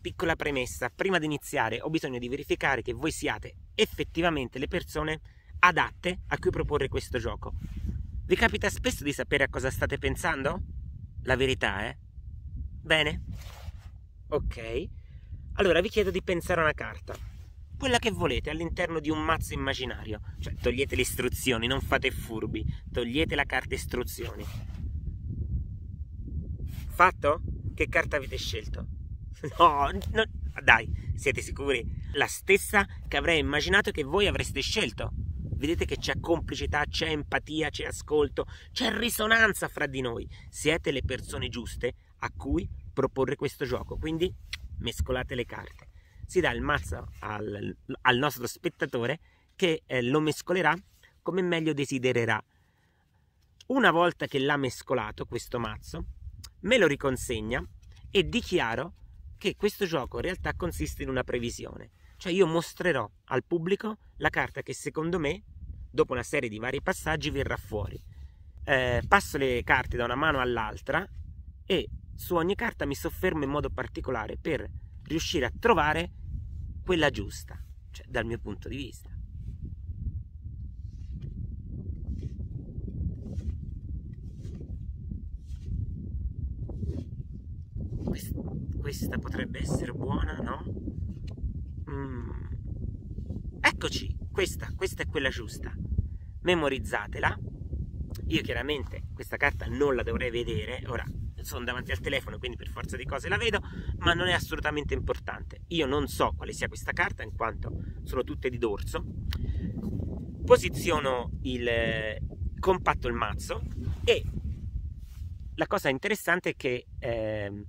piccola premessa, prima di iniziare ho bisogno di verificare che voi siate effettivamente le persone adatte a cui proporre questo gioco. Vi capita spesso di sapere a cosa state pensando? La verità, eh? Bene? Ok. Allora vi chiedo di pensare a una carta. Quella che volete all'interno di un mazzo immaginario. Cioè, togliete le istruzioni, non fate furbi. Togliete la carta istruzioni. Fatto? Che carta avete scelto? No, no, dai, siete sicuri? La stessa che avrei immaginato che voi avreste scelto. Vedete che c'è complicità, c'è empatia, c'è ascolto, c'è risonanza fra di noi. Siete le persone giuste a cui proporre questo gioco. Quindi mescolate le carte. Si dà il mazzo al, al nostro spettatore che eh, lo mescolerà come meglio desidererà. Una volta che l'ha mescolato questo mazzo, me lo riconsegna e dichiaro che questo gioco in realtà consiste in una previsione. Cioè io mostrerò al pubblico la carta che secondo me, dopo una serie di vari passaggi, verrà fuori. Eh, passo le carte da una mano all'altra e su ogni carta mi soffermo in modo particolare per riuscire a trovare quella giusta, cioè dal mio punto di vista. Questa potrebbe essere buona, no? Mm. Eccoci, questa, questa è quella giusta. Memorizzatela. Io chiaramente questa carta non la dovrei vedere, ora sono davanti al telefono, quindi per forza di cose la vedo, ma non è assolutamente importante. Io non so quale sia questa carta, in quanto sono tutte di dorso. Posiziono il compatto il mazzo e la cosa interessante è che eh,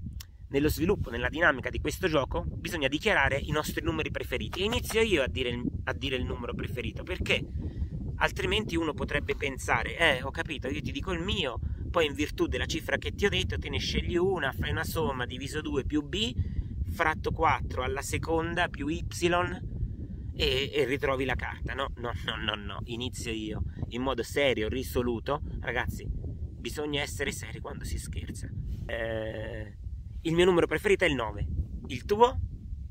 nello sviluppo, nella dinamica di questo gioco, bisogna dichiarare i nostri numeri preferiti. E inizio io a dire, a dire il numero preferito, perché altrimenti uno potrebbe pensare, eh, ho capito, io ti dico il mio, poi in virtù della cifra che ti ho detto te ne scegli una, fai una somma diviso 2 più b, fratto 4 alla seconda più y e, e, ritrovi la carta. No, no, no, no, no, inizio io in modo serio, risoluto. Ragazzi, bisogna essere seri quando si scherza. Eh, il mio numero preferito è il 9. Il tuo?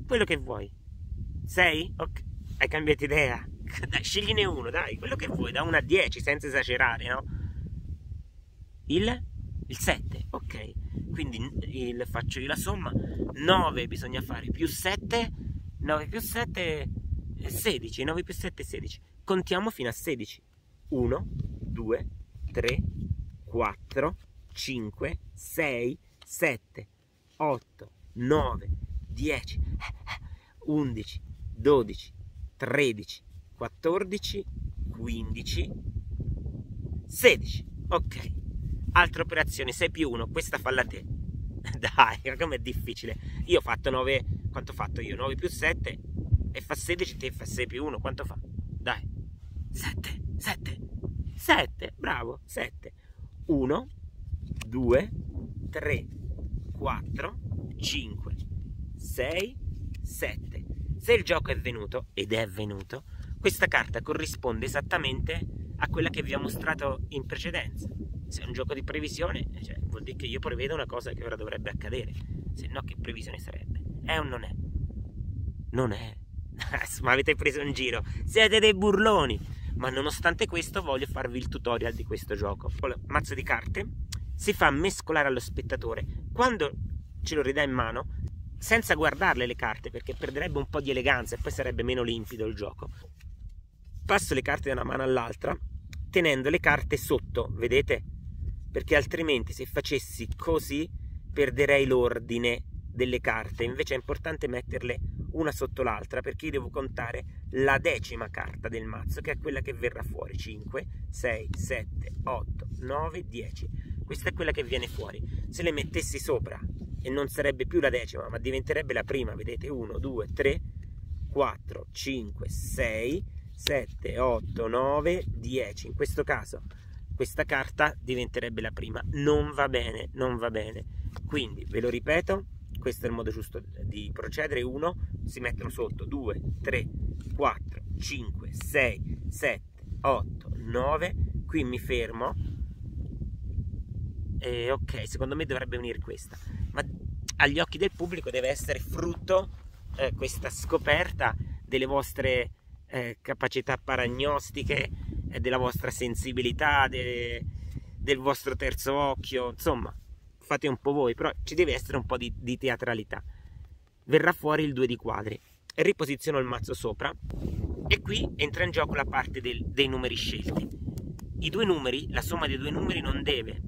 Quello che vuoi. 6? Ok. Hai cambiato idea? Dai, scegliene uno, dai, quello che vuoi, da 1 a 10, senza esagerare, no? Il? Il 7, ok. Quindi il, faccio io la somma. 9 bisogna fare più 7. 9 più 7 è 16. 9 più 7 è 16. Contiamo fino a 16. 1, 2, 3, 4, 5, 6, 7, 8, 9, 10, 11, 12, 13, 14, 15, 16. Ok. Altra operazione, 6 più 1, questa falla te. Dai, com'è difficile. Io ho fatto 9, quanto ho fatto io? 9 più 7 e fa 16, te fa 6 più 1, quanto fa? Dai. 7, 7, 7, bravo, 7. 1, 2, 3, 4, 5, 6, 7. Se il gioco è venuto, ed è venuto, questa carta corrisponde esattamente a quella che vi ho mostrato in precedenza. Se è un gioco di previsione, cioè, vuol dire che io prevedo una cosa che ora dovrebbe accadere. Se no, che previsione sarebbe? È o non è? Non è. Ma avete preso in giro. Siete dei burloni. Ma nonostante questo voglio farvi il tutorial di questo gioco. Il mazzo di carte si fa mescolare allo spettatore. Quando ce lo ridà in mano, senza guardarle le carte, perché perderebbe un po' di eleganza e poi sarebbe meno limpido il gioco. Passo le carte da una mano all'altra, tenendo le carte sotto, vedete? Perché altrimenti se facessi così perderei l'ordine delle carte. Invece è importante metterle una sotto l'altra perché io devo contare la decima carta del mazzo, che è quella che verrà fuori. 5, 6, 7, 8, 9, 10. Questa è quella che viene fuori. Se le mettessi sopra e non sarebbe più la decima, ma diventerebbe la prima, vedete? 1, 2, 3, 4, 5, 6, 7, 8, 9, 10. In questo caso questa carta diventerebbe la prima. Non va bene, non va bene. Quindi, ve lo ripeto, questo è il modo giusto di procedere. 1, si mettono sotto 2, 3, 4, 5, 6, 7, 8, 9. Qui mi fermo. E ok, secondo me dovrebbe venire questa. Ma agli occhi del pubblico deve essere frutto eh, questa scoperta delle vostre eh, capacità paragnostiche, eh, della vostra sensibilità, de, del vostro terzo occhio, insomma, fate un po' voi, però ci deve essere un po' di, di teatralità. Verrà fuori il 2 di quadri, riposiziono il mazzo sopra e qui entra in gioco la parte del, dei numeri scelti. I due numeri, la somma dei due numeri non deve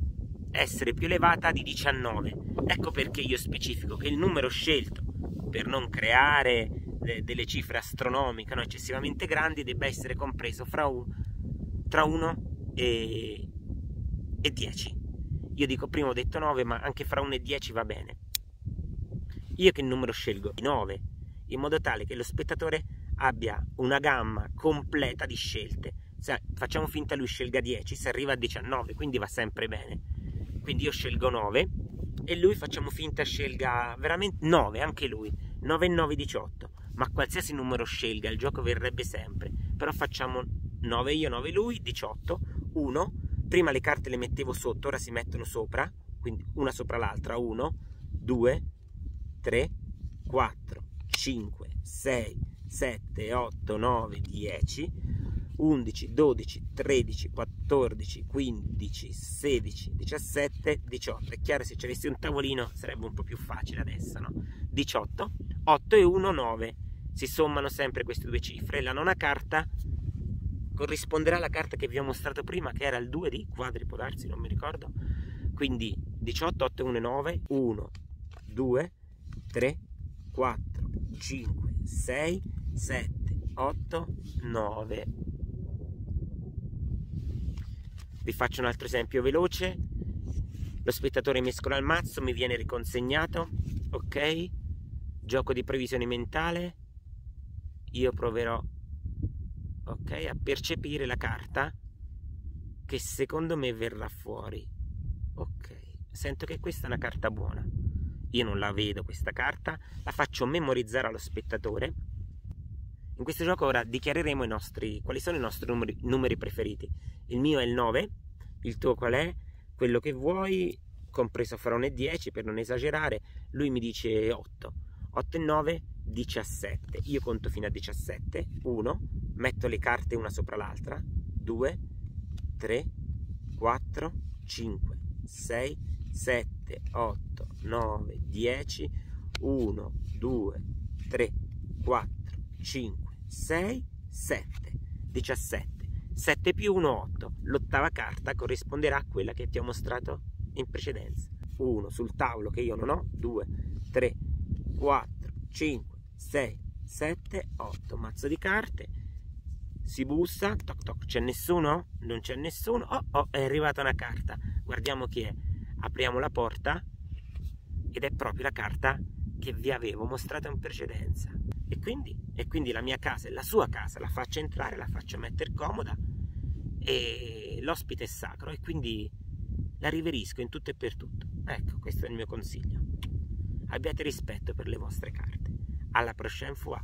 essere più elevata di 19. Ecco perché io specifico che il numero scelto per non creare de- delle cifre astronomiche no, eccessivamente grandi debba essere compreso fra un, tra 1 e, e 10. Io dico prima ho detto 9, ma anche fra 1 e 10 va bene. Io che numero scelgo? 9, in modo tale che lo spettatore abbia una gamma completa di scelte. Se facciamo finta lui scelga 10, si arriva a 19, quindi va sempre bene. Quindi io scelgo 9 e lui facciamo finta scelga veramente 9, anche lui. 9 e 9, 18. Ma qualsiasi numero scelga, il gioco verrebbe sempre. Però facciamo 9 io, 9 lui, 18, 1. Prima le carte le mettevo sotto, ora si mettono sopra, quindi una sopra l'altra. 1, 2, 3, 4, 5, 6, 7, 8, 9, 10, 11, 12, 13, 14, 15, 16, 17, 18. È chiaro se ci avessi un tavolino sarebbe un po' più facile adesso, no? 18, 8 e 1, 9. Si sommano sempre queste due cifre. La nona carta corrisponderà alla carta che vi ho mostrato prima, che era il 2 di quadri, può darsi, non mi ricordo. Quindi 18, 8 e 1, 9, 1, 2, 3, 4, 5, 6, 7, 8, 9. Vi faccio un altro esempio veloce. Lo spettatore mescola il mazzo, mi viene riconsegnato, ok? Gioco di previsione mentale. Io proverò, ok, a percepire la carta che secondo me verrà fuori. Ok, sento che questa è una carta buona io non la vedo questa carta, la faccio memorizzare allo spettatore. In questo gioco ora dichiareremo nostri, quali sono i nostri numeri, numeri preferiti. Il mio è il 9, il tuo qual è? Quello che vuoi, compreso fra 1 e 10 per non esagerare, lui mi dice 8. 8 e 9, 17. Io conto fino a 17. 1, metto le carte una sopra l'altra. 2, 3, 4, 5, 6, 7, 8, 9, 10, 1, 2, 3, 4, 5, 6, 7, 17. 7 più 1, 8. L'ottava carta corrisponderà a quella che ti ho mostrato in precedenza. 1 sul tavolo che io non ho, 2, 3, 4, 5, 6, 7, 8. Mazzo di carte. Si bussa, toc toc, c'è nessuno? Non c'è nessuno. Oh, oh, è arrivata una carta. Guardiamo chi è. Apriamo la porta ed è proprio la carta che vi avevo mostrato in precedenza. E quindi, e quindi la mia casa è la sua casa, la faccio entrare, la faccio mettere comoda e l'ospite è sacro e quindi la riverisco in tutto e per tutto. Ecco, questo è il mio consiglio. Abbiate rispetto per le vostre carte. Alla prochaine fois.